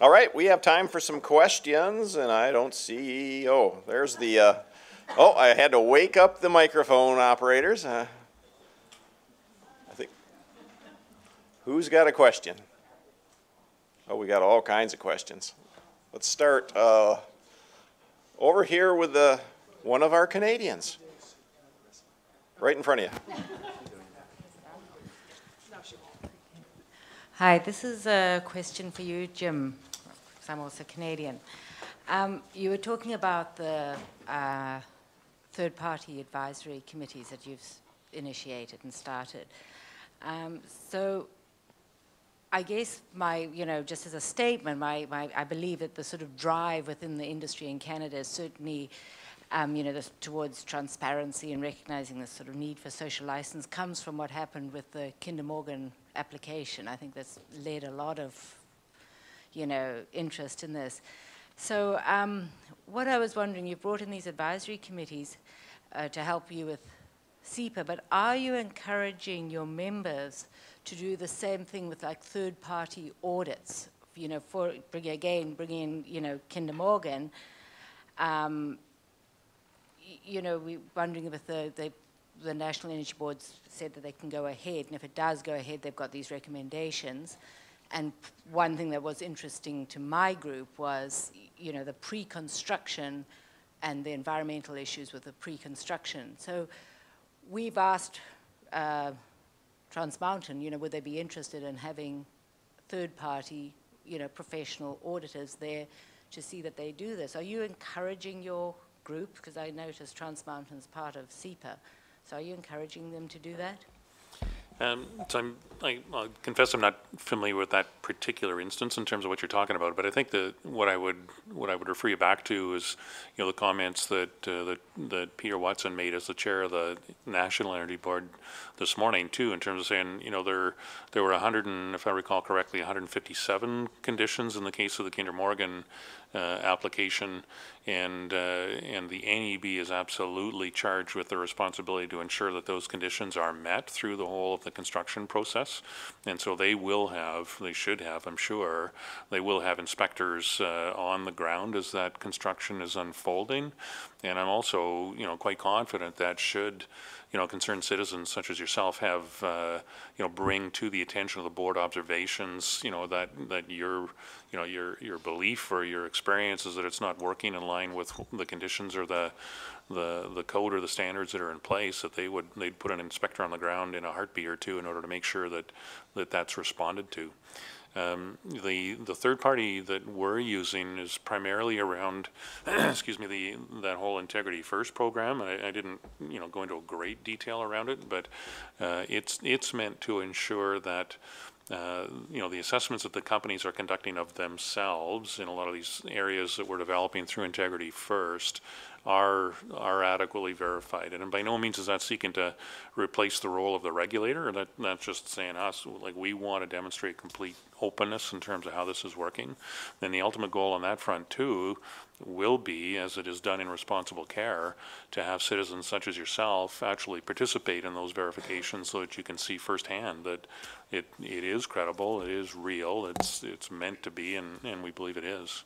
All right, we have time for some questions, and I don't see, oh, there's the, uh, oh, I had to wake up the microphone operators. Uh, I think, who's got a question? Oh, we got all kinds of questions. Let's start uh, over here with the, one of our Canadians. Right in front of you. Hi, this is a question for you, Jim, because I'm also Canadian. Um, you were talking about the uh, third-party advisory committees that you've initiated and started. Um, so I guess my, you know, just as a statement, my, my, I believe that the sort of drive within the industry in Canada is certainly um, you know, this, towards transparency and recognizing the sort of need for social license comes from what happened with the Kinder Morgan application. I think that's led a lot of, you know, interest in this. So um, what I was wondering, you brought in these advisory committees uh, to help you with CEPA, but are you encouraging your members to do the same thing with like third-party audits? You know, for bring, again, bringing in, you know, Kinder Morgan, um, you know, we're wondering if the, the, the National Energy Board's said that they can go ahead, and if it does go ahead, they've got these recommendations. And one thing that was interesting to my group was, you know, the pre-construction and the environmental issues with the pre-construction. So we've asked uh, Trans Mountain, you know, would they be interested in having third-party, you know, professional auditors there to see that they do this? Are you encouraging your group? Because I noticed Trans Mountain's part of CEPA. So are you encouraging them to do that? Um, so I'm, I, will confess I'm not familiar with that particular instance in terms of what you're talking about, but I think that what I would what I would refer you back to is you know the comments that uh, that, that Peter Watson made as the chair of the National Energy Board this morning too, in terms of saying you know there there were 100 and if I recall correctly 157 conditions in the case of the Kinder Morgan uh, application, and uh, and the NEB is absolutely charged with the responsibility to ensure that those conditions are met through the whole of the construction process, and so they will have, they should have, I'm sure, they will have inspectors uh, on the ground as that construction is unfolding, and I'm also you know quite confident that should you know, concerned citizens such as yourself have, uh, you know, bring to the attention of the board observations, you know, that, that your, you know, your, your belief or your experience is that it's not working in line with the conditions or the, the, the code or the standards that are in place, that they would, they'd put an inspector on the ground in a heartbeat or two in order to make sure that, that that's responded to. Um, the the third party that we're using is primarily around, excuse me, the that whole Integrity First program. I, I, didn't you know go into a great detail around it, but uh, it's it's meant to ensure that. Uh, you know, the assessments that the companies are conducting of themselves in a lot of these areas that we're developing through Integrity First are are adequately verified. And by no means is that seeking to replace the role of the regulator. That that's just saying us like we want to demonstrate complete openness in terms of how this is working. Then the ultimate goal on that front too will be, as it is done in responsible care, to have citizens such as yourself actually participate in those verifications so that you can see firsthand that it, it is credible, it is real, it's, it's meant to be, and, and we believe it is.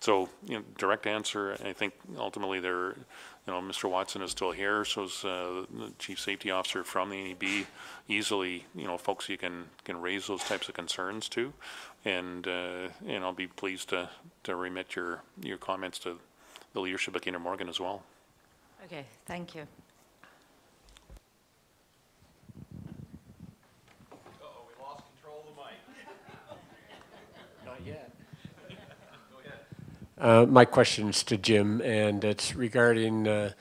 So, you know, direct answer, I think ultimately there, you know, Mr. Watson is still here, so is uh, the chief safety officer from the NEB. Easily, you know, folks you can can raise those types of concerns to, and uh, and I'll be pleased to to remit your your comments to the leadership at Kinder Morgan as well. Okay, thank you. Uh, my question is to Jim, and it's regarding uh,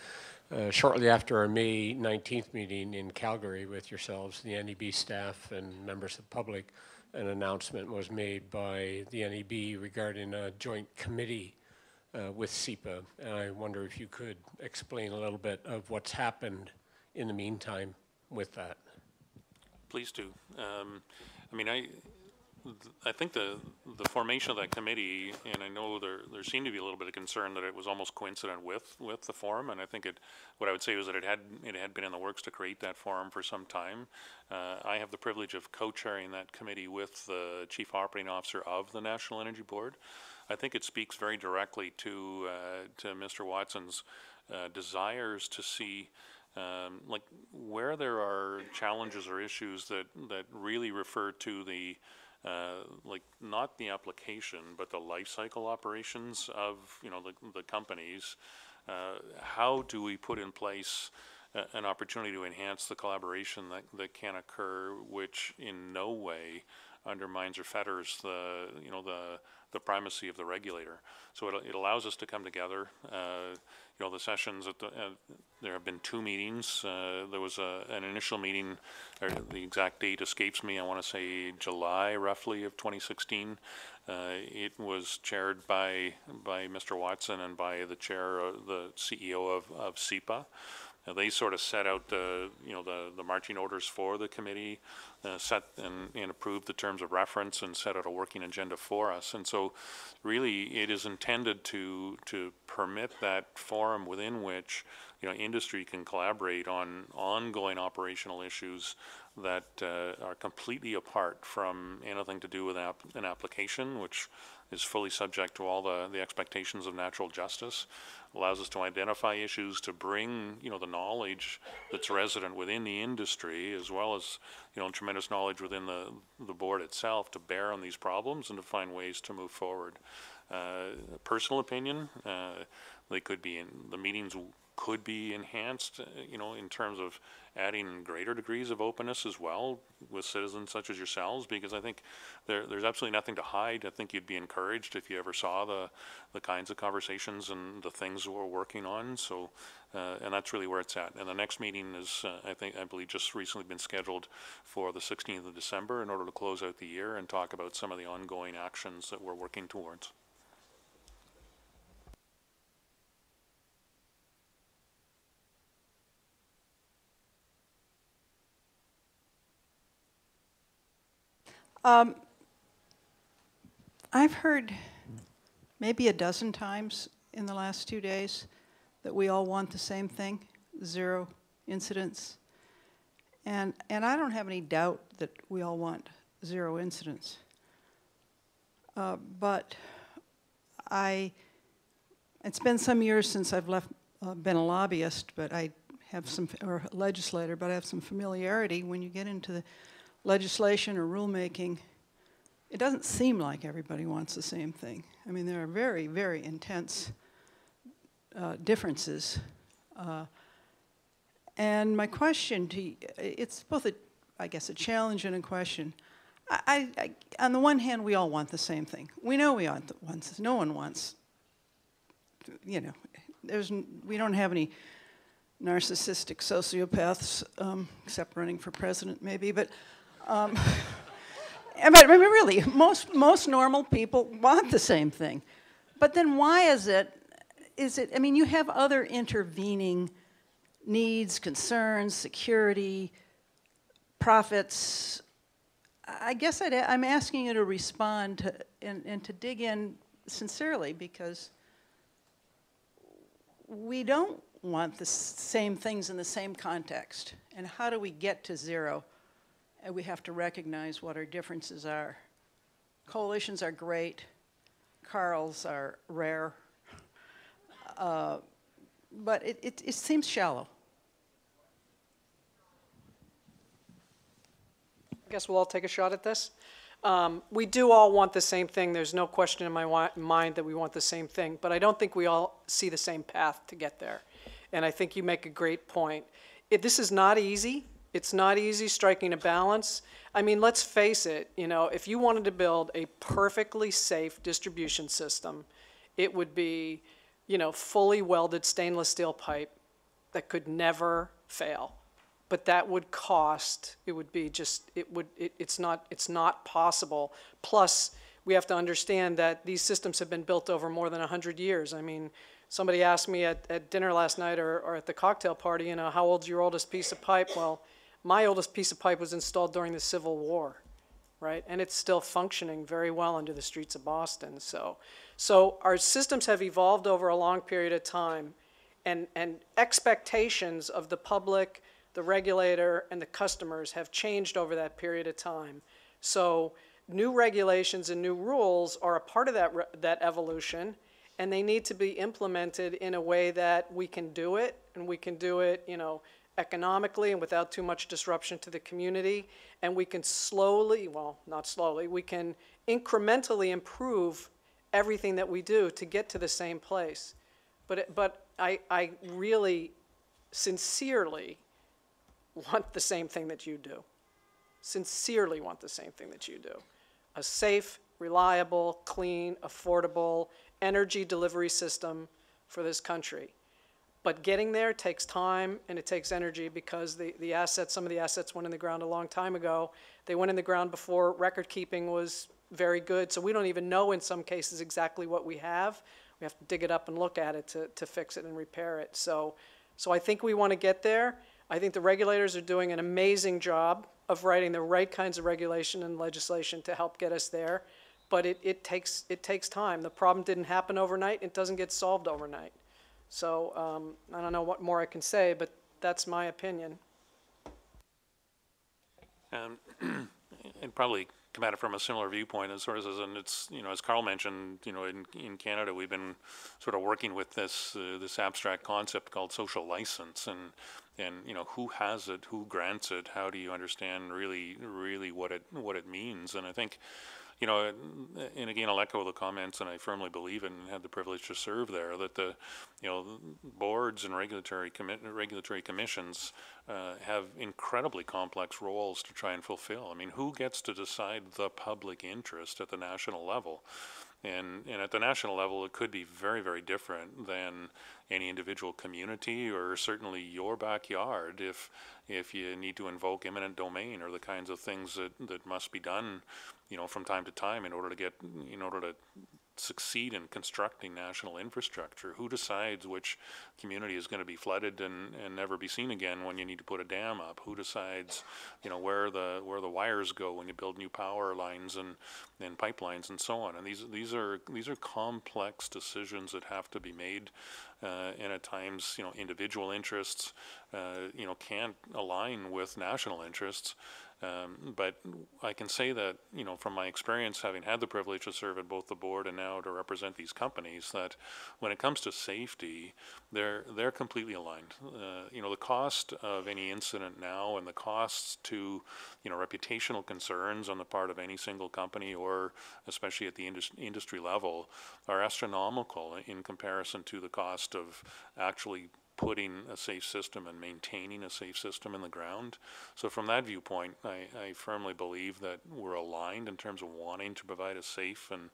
uh, shortly after our May 19th meeting in Calgary with yourselves, the NEB staff and members of the public, an announcement was made by the NEB regarding a joint committee uh, with CEPA. And I wonder if you could explain a little bit of what's happened in the meantime with that. Please do. Um, I mean, I I think the, the formation of that committee, and I know there, there seemed to be a little bit of concern that it was almost coincident with, with the forum, and I think it, what I would say was that it had, it had been in the works to create that forum for some time. Uh, I have the privilege of co-chairing that committee with the Chief Operating Officer of the National Energy Board. I think it speaks very directly to, uh, to Mr. Watson's uh, desires to see um, like where there are challenges or issues that, that really refer to the uh, like not the application but the life cycle operations of you know the, the companies uh, how do we put in place an opportunity to enhance the collaboration that, that can occur which in no way undermines or fetters the you know the the primacy of the regulator so it, it allows us to come together uh, you know, the sessions at the, uh, there have been two meetings. Uh, there was a, an initial meeting, or the exact date escapes me, I want to say July roughly of 2016. Uh, it was chaired by, by Mr. Watson and by the chair, uh, the CEO of, of CEPA. They sort of set out the, you know, the, the marching orders for the committee, uh, set and, and approved the terms of reference and set out a working agenda for us. And so really it is intended to, to permit that forum within which, you know, industry can collaborate on ongoing operational issues that uh, are completely apart from anything to do with app, an application, which is fully subject to all the, the expectations of natural justice allows us to identify issues, to bring, you know, the knowledge that's resident within the industry, as well as, you know, tremendous knowledge within the, the board itself to bear on these problems and to find ways to move forward. Uh, personal opinion, uh, they could be in, the meetings could be enhanced, uh, you know, in terms of adding greater degrees of openness as well with citizens such as yourselves, because I think there, there's absolutely nothing to hide. I think you'd be encouraged if you ever saw the, the kinds of conversations and the things we're working on. So, uh, and that's really where it's at. And the next meeting is, uh, I think, I believe, just recently been scheduled for the 16th of December in order to close out the year and talk about some of the ongoing actions that we're working towards. I've heard maybe a dozen times in the last two days that we all want the same thing, zero incidents. And, and I don't have any doubt that we all want zero incidents. Uh, but I, it's been some years since I've left, uh, been a lobbyist, but I have some, or legislator, but I have some familiarity when you get into the legislation or rulemaking it doesn't seem like everybody wants the same thing. I mean, there are very, very intense uh, differences. Uh, and my question to you, it's both a, I guess, a challenge and a question. I, I, on the one hand, we all want the same thing. We know we want the ones. No one wants, you know, there's, we don't have any narcissistic sociopaths, um, except running for president, maybe. But um, but I mean, really, most, most normal people want the same thing. But then why is it, is it, I mean, you have other intervening needs, concerns, security, profits. I guess i am asking you to respond to, and, and to dig in sincerely because we don't want the same things in the same context. And how do we get to zero? And we have to recognize what our differences are. Coalitions are great, Carls are rare, uh, but it, it, it seems shallow. I guess we'll all take a shot at this. Um, we do all want the same thing. There's no question in my mind that we want the same thing, but I don't think we all see the same path to get there. And I think you make a great point. It, this is not easy. It's not easy striking a balance. I mean, let's face it, you know, if you wanted to build a perfectly safe distribution system, it would be, you know, fully welded stainless steel pipe that could never fail. But that would cost, it would be just, it would, it, it's not, it's not possible. Plus, we have to understand that these systems have been built over more than 100 years. I mean, somebody asked me at, at dinner last night or, or at the cocktail party, you know, how old's your oldest piece of pipe? Well, my oldest piece of pipe was installed during the Civil War. right? And it's still functioning very well under the streets of Boston, so. So our systems have evolved over a long period of time, and, and expectations of the public, the regulator, and the customers have changed over that period of time. So new regulations and new rules are a part of that, that evolution, and they need to be implemented in a way that we can do it, and we can do it, you know, economically and without too much disruption to the community. And we can slowly, well, not slowly, we can incrementally improve everything that we do to get to the same place. But, but I, I really sincerely want the same thing that you do. Sincerely want the same thing that you do. A safe, reliable, clean, affordable energy delivery system for this country. But getting there takes time and it takes energy because the, the assets, some of the assets went in the ground a long time ago. They went in the ground before record keeping was very good, so we don't even know in some cases exactly what we have. We have to dig it up and look at it to, to fix it and repair it. So, so I think we want to get there. I think the regulators are doing an amazing job of writing the right kinds of regulation and legislation to help get us there. But it, it takes, it takes time. The problem didn't happen overnight. It doesn't get solved overnight. So um, I don't know what more I can say, but that's my opinion. Um, and probably come at it from a similar viewpoint as sort of, as, and it's, you know, as Carl mentioned, you know, in, in Canada, we've been sort of working with this, uh, this abstract concept called social license and, and, you know, who has it, who grants it, how do you understand really, really what it, what it means? And I think, you know, and- again, I'll echo the comments, and I firmly believe and had the privilege to serve there, that the, you know, boards and regulatory commit, regulatory commissions uh, have incredibly complex roles to try and fulfill. I mean, who gets to decide the public interest at the national level? And, and at the national level, it could be very, very different than any individual community or certainly your backyard if, if you need to invoke eminent domain or the kinds of things that, that must be done, you know, from time to time in order to get, in order to succeed in constructing national infrastructure? Who decides which community is going to be flooded and, and never be seen again when you need to put a dam up? Who decides, you know, where the where the wires go when you build new power lines and, and pipelines and so on? And these these are these are complex decisions that have to be made, uh, and at times, you know, individual interests, uh, you know, can't align with national interests. Um, but I can say that, you know, from my experience, having had the privilege to serve at both the board and now to represent these companies, that when it comes to safety, they're, they're completely aligned. Uh, you know, the cost of any incident now and the costs to, you know, reputational concerns on the part of any single company or especially at the indus- industry level are astronomical in comparison to the cost of actually putting a safe system and maintaining a safe system in the ground. So from that viewpoint, I, I firmly believe that we're aligned in terms of wanting to provide a safe and,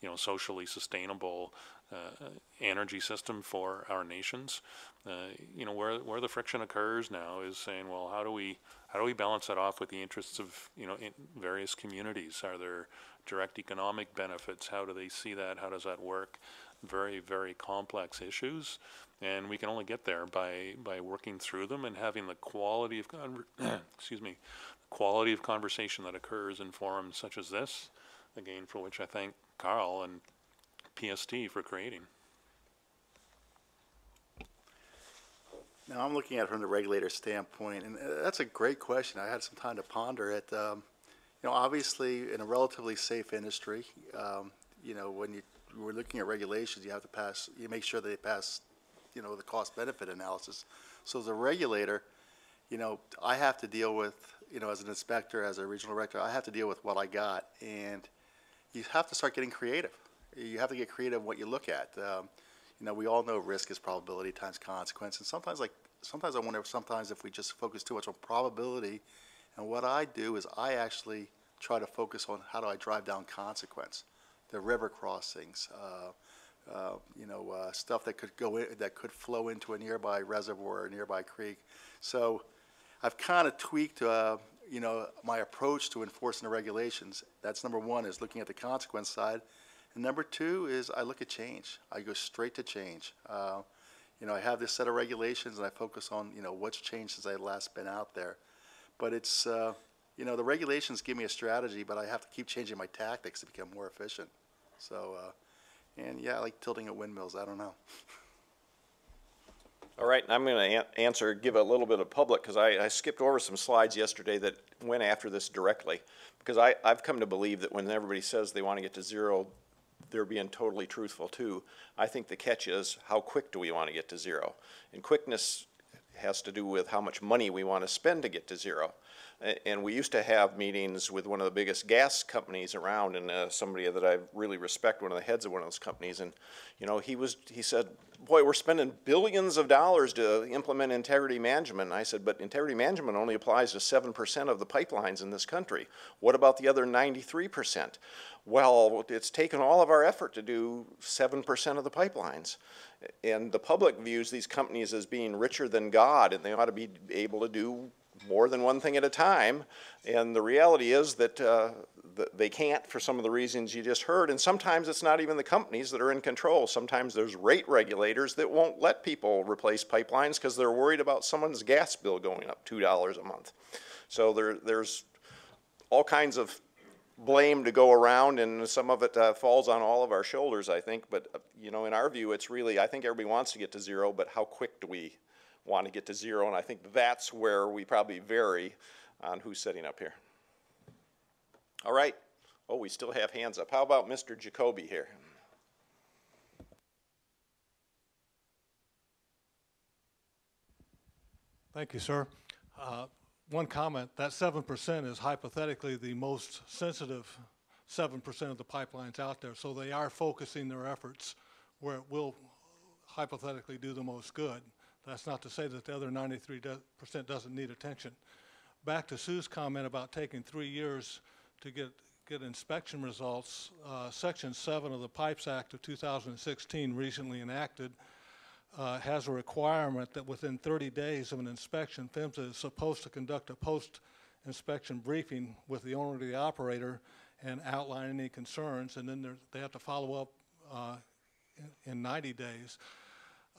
you know, socially sustainable uh, energy system for our nations. Uh, you know, where where the friction occurs now is saying, well, how do we how do we balance that off with the interests of you know various communities? Are there direct economic benefits? How do they see that? How does that work? Very very complex issues and we can only get there by by working through them and having the quality of excuse me quality of conversation that occurs in forums such as this again for which I thank Carl and PST for creating Now, I'm looking at it from the regulator standpoint, and uh, that's a great question. I had some time to ponder it. Um, You know, obviously, in a relatively safe industry, um, you know, when you, we're looking at regulations, you have to pass, you make sure they pass, you know, the cost-benefit analysis. So as a regulator, you know, I have to deal with, you know, as an inspector, as a regional director, I have to deal with what I got. And you have to start getting creative. You have to get creative what you look at. Um, you know, we all know risk is probability times consequence, and sometimes like sometimes I wonder sometimes if we just focus too much on probability, and what I do is I actually try to focus on how do I drive down consequence, the river crossings, uh, uh, you know, uh, stuff that could go in, that could flow into a nearby reservoir or nearby creek. So I've kind of tweaked, uh, you know, my approach to enforcing the regulations. That's number one is looking at the consequence side. And number two is I look at change. I go straight to change. Uh, you know, I have this set of regulations and I focus on, you know, what's changed since I last been out there. But it's, uh, you know, the regulations give me a strategy, but I have to keep changing my tactics to become more efficient. So, uh, and yeah, I like tilting at windmills, I don't know. All right, I'm going to answer, give a little bit of public, because I, I skipped over some slides yesterday that went after this directly. Because I, I've come to believe that when everybody says they want to get to zero, they're being totally truthful too. I think the catch is, how quick do we want to get to zero? And quickness has to do with how much money we want to spend to get to zero. And we used to have meetings with one of the biggest gas companies around, and uh, somebody that I really respect, one of the heads of one of those companies, and, you know, he was, he said, boy, we're spending billions of dollars to implement integrity management. And I said, but integrity management only applies to seven percent of the pipelines in this country. What about the other ninety-three percent? Well, it's taken all of our effort to do seven percent of the pipelines. And the public views these companies as being richer than God, and they ought to be able to do more than one thing at a time. And the reality is that uh, th- they can't for some of the reasons you just heard. And sometimes it's not even the companies that are in control. Sometimes there's rate regulators that won't let people replace pipelines because they're worried about someone's gas bill going up $2 a month. So there, there's all kinds of blame to go around, and some of it uh, falls on all of our shoulders, I think. But, uh, you know, in our view, it's really, I think everybody wants to get to zero, but how quick do we want to get to zero? And I think that's where we probably vary on who's setting up here. All right. Oh, we still have hands up. How about Mr. Jacoby here? Thank you, sir. Uh, One comment, that seven percent is hypothetically the most sensitive seven percent of the pipelines out there. So they are focusing their efforts where it will hypothetically do the most good. That's not to say that the other ninety-three percent doesn't need attention. Back to Sue's comment about taking three years to get, get inspection results, uh, Section seven of the Pipes Act of two thousand and sixteen recently enacted uh, has a requirement that within 30 days of an inspection, PHMSA is supposed to conduct a post-inspection briefing with the owner of the operator and outline any concerns, and then they have to follow up uh, in- in 90 days.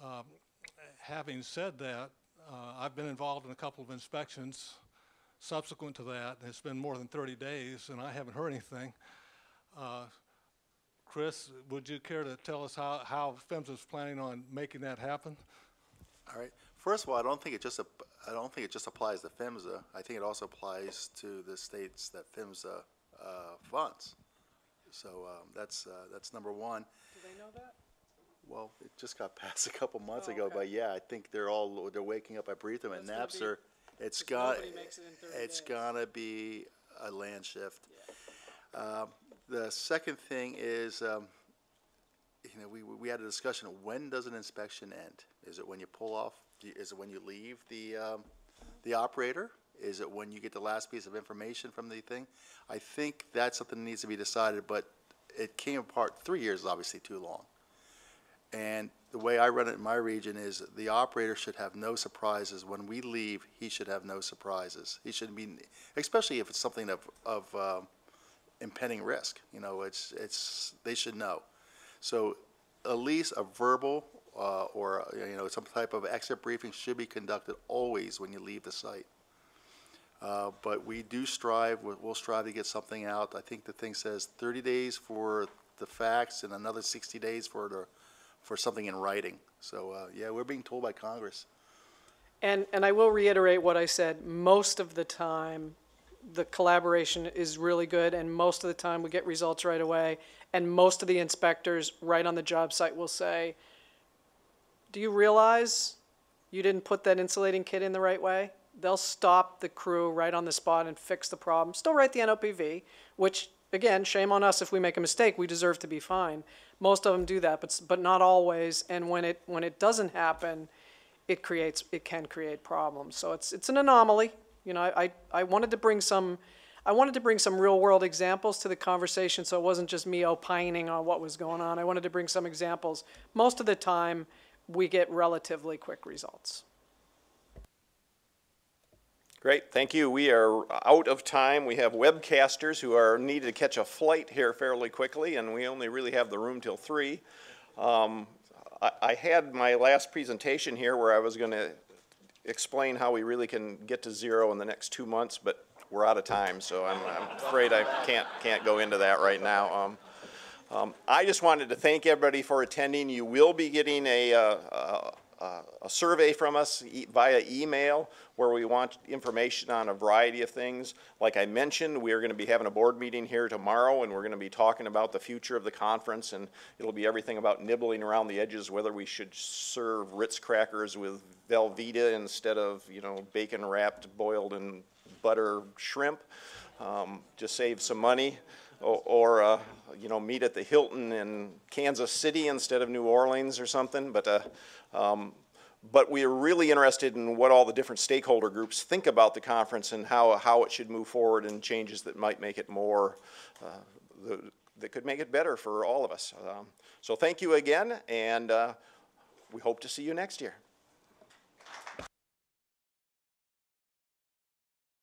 Um, Having said that, uh, I've been involved in a couple of inspections subsequent to that, and it's been more than 30 days, and I haven't heard anything. Uh, Chris, would you care to tell us how, how PHMSA is planning on making that happen? All right. First of all, I don't think it just, I don't think it just applies to PHMSA. I think it also applies to the states that PHMSA uh, funds. So um, that's, uh, that's number one. Do they know that? Well, it just got passed a couple months Oh, ago, okay. but yeah, I think they're all, they're waking up. I breathe them at That's gonna be-. It's got, nobody makes it in 30 it's days. gonna be a land shift. Um, The second thing is, um, you know, we, we had a discussion, when does an inspection end? Is it when you pull off, Do you- is it when you leave the, um, the operator? Is it when you get the last piece of information from the thing? I think that's something that needs to be decided, but it came apart, three years is obviously too long. And the way I run it in my region is the operator should have no surprises. When we leave, he should have no surprises. He should be, especially if it's something of, of um, impending risk. You know, it's, it's, they should know. So at least a verbal uh, or, you know, some type of exit briefing should be conducted always when you leave the site. Uh, But we do strive, we'll strive to get something out. I think the thing says 30 days for the facts and another 60 days for the, for something in writing. So, uh, yeah, we're being told by Congress. And, and I will reiterate what I said, most of the time, the collaboration is really good, and most of the time, we get results right away. And most of the inspectors, right on the job site, will say, do you realize you didn't put that insulating kit in the right way? They'll stop the crew right on the spot and fix the problem, still write the NOPV, which, again, shame on us if we make a mistake, we deserve to be fine. Most of them do that, but, but not always, and when it, when it doesn't happen, it creates, it can create problems. So it's, it's an anomaly. You know, I, I I wanted to bring some, I wanted to bring some real-world examples to the conversation, so it wasn't just me opining on what was going on. I wanted to bring some examples. Most of the time, we get relatively quick results. Great, thank you. We are out of time. We have webcasters who are needed to catch a flight here fairly quickly, and we only really have the room till three. Um, I, I had my last presentation here where I was going to explain how we really can get to zero in the next two months, but we're out of time, so I'm, I'm afraid I can't, can't go into that right now. Um, um, I just wanted to thank everybody for attending. You will be getting a, uh, uh, a survey from us e- via email where we want information on a variety of things. Like I mentioned, we are going to be having a board meeting here tomorrow, and we're going to be talking about the future of the conference, and it'll be everything about nibbling around the edges, whether we should serve Ritz crackers with Velveeta instead of, you know, bacon wrapped, boiled in butter shrimp, um, to save some money. Or, or, uh, you know, meet at the Hilton in Kansas City instead of New Orleans or something, but, uh, um, but we are really interested in what all the different stakeholder groups think about the conference and how, how it should move forward and changes that might make it more, uh, the, that could make it better for all of us. Um, so thank you again, and uh, we hope to see you next year.